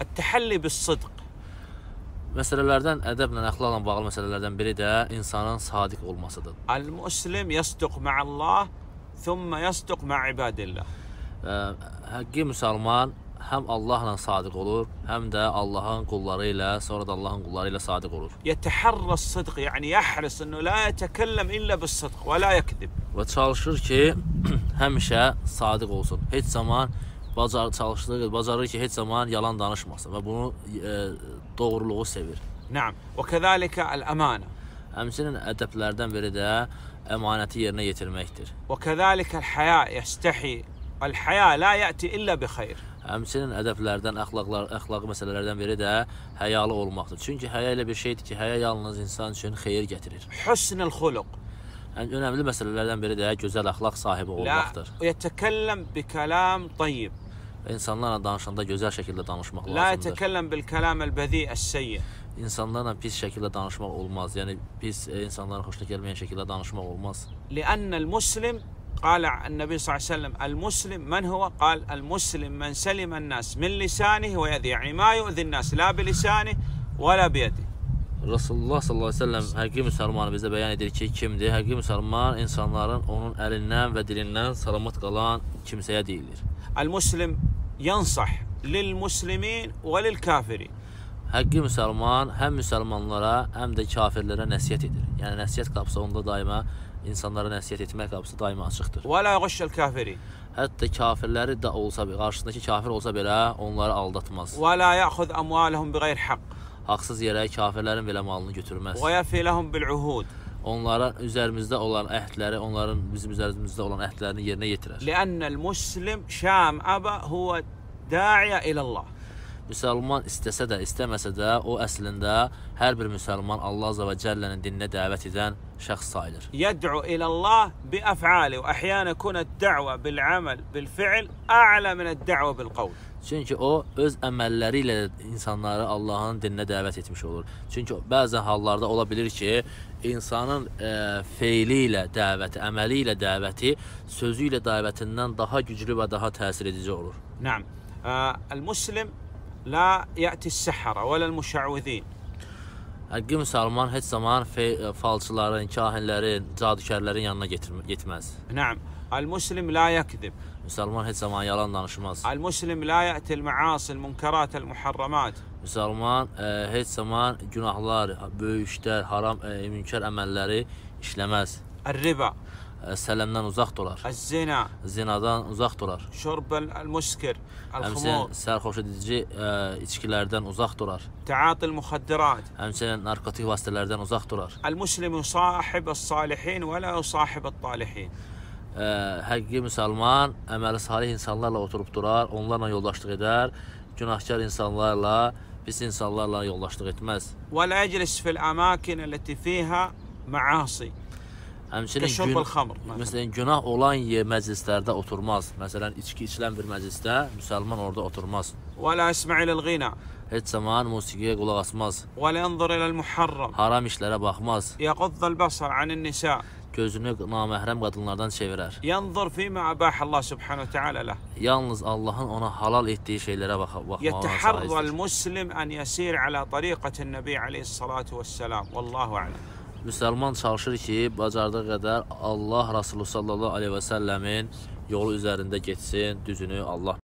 التحلي بالصدق Məsələlərdən ədəblə, əxlaqla bağlı məsələlərdən biri də insanın sadiq olmasıdır. المسلم يصدق مع الله ثم يصدق مع عباد الله Və həqqi müsəlman həm Allahla sadiq olur, həm də Allahın qulları ilə, sonra da Allahın qulları ilə sadiq olur. يتحرى الصدق يعني يحرص انه لا يتكلم الا بالصدق ولا يكذب Və çalışır ki, həmişə sadiq olsun. Heç zaman bacar çalışdığı qədər bacarır ki, heç zaman yalan danışmasın və bunu e, doğruluğu sevir. Naam. Və kəzəlikə el-əmanə. Həmçinin ədəblərdən biri də əmanəti yerinə yetirməkdir. Və kəzəlikə el-həya yəstəhi. El-həya la yəti illə bi xeyr. Həmçinin ədəblərdən, əxlaqlar, əxlaqi məsələlərdən biri də həyalı olmaqdır. Çünki həya elə bir şeydir ki, həya yalnız insan üçün xeyir gətirir. Husnul xuluq Ən önəmli məsələlərdən biri də gözəl əxlaq sahibi لا olmaqdır. يتكلم بكلام طيب İnsanlarla danışanda gözəl şəkildə danışmaq لا lazımdır. يتكلم بالكلام البذيء السيء İnsanlarla pis şəkildə danışmaq olmaz. Yəni pis e, insanların xoşuna gəlməyən şəkildə danışmaq olmaz. لأن المسلم قال النبي صلى الله عليه وسلم المسلم من هو؟ قال المسلم من سلم الناس من لسانه ويده يعني ما يؤذي الناس لا بلسانه ولا بيده Rasulullah sallallahu əleyhi və səlləm həqiqi müsəlmanı bizə bəyan edir ki, kimdir? Həqiqi müsəlman insanların onun əlindən və dilindən salamat qalan kimsəyə deyilir. Al-muslim yansah lil-muslimin və lil-kafirin. Həqiqi müsəlman həm müsəlmanlara, həm də kafirlərə nəsihət edir. Yəni nəsihət qapısı onda daima insanlara nəsihət etmək qapısı daima açıqdır. Və la yughshal kafirin. Hətta kafirləri də olsa, qarşısındakı kafir olsa belə onları aldatmaz. Və la ya'khud amwaluhum bighayr haqq Haqsız yerə kafirlərin belə malını götürməz. ويفي لهم بالعهود Onlara üzərimizdə olan əhdləri, onların bizim üzərimizdə olan əhdlərini yerinə yetirər. لأن المسلم شام أبى هو داعية إلى الله Müsəlman istəsə də, istəməsə də, o əslində hər bir müsəlman Allah Azza və Cəllənin dininə dəvət edən şəxs sayılır. يدعو إلى الله بأفعاله وأحيانا يكون الدعوة بالعمل بالفعل أعلى من الدعوة بالقول Çünki o öz əməlləri ilə insanları Allahın dininə dəvət etmiş olur. Çünki bəzən hallarda ola bilir ki, insanın e, feili ilə dəvəti, əməli ilə dəvəti sözü ilə dəvətindən daha güclü və daha təsir edici olur. Naam. E, El-Muslim la ya'ti s-sihra və la müşəvvizin. Həqiqi müsəlman heç zaman fe, falçıların, kahinlərin, cadükərlərin yanına getirmə, getməz. نعم المسلم لا يكذب Müsəlman heç zaman yalan danışmaz. المسلم لا يأتي المعاصي المنكرات المحرمات Müsəlman e, heç zaman günahlar, böyük işlər, haram, e, münkər əməlləri işləməz. الربا E, E, sələmdən uzaq dolar. Zina. Zinadan uzaq dolar. Şurbel muskir. Həmçinin sərxoş edici e, içkilərdən uzaq dolar. Taatil muxaddirat. Həmçinin narkotik vasitələrdən uzaq dolar. El muslimu sahibus salihin və la sahibut talihin. E, həqiqi müsəlman əməli salih insanlarla oturub durar, onlarla yoldaşlıq edər, günahkar insanlarla, pis insanlarla yoldaşlıq etməz. Və la yeclis fil amakin allati fiha maasi. Həmçinin gün, məsələn, günah olan yer məclislərdə oturmaz. Məsələn, içki içilən bir məclisdə müsəlman orada oturmaz. Və la isma' ila'l-ghina. Heç zaman musiqiyə qulaq asmaz. Və la yanzur ila'l-muharram. Haram işlərə baxmaz. Yaqadda'l-basar anin-nisa gözünü naməhrəm qadınlardan çevirər. Yanzur fima abaha Allah subhanahu wa ta'ala lah. Yalnız Allahın ona halal etdiyi şeylərə baxmağa çalışır. Yetahharru al-muslim an yasir ala tariqatin nabi alayhis salatu vesselam. Vallahu a'lam. Müsəlman çalışır ki, bacardığı qədər Allah Rasulü sallallahu əleyhi və səlləmin yolu üzərində getsin, düzünü Allah